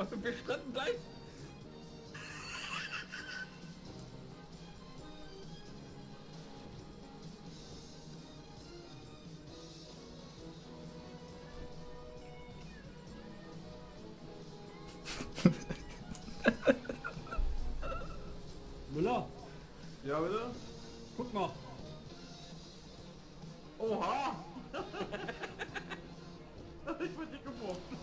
Wir stranden gleich. Müller? Ja, bitte? Guck mal. Oha! ich bin nicht geworfen.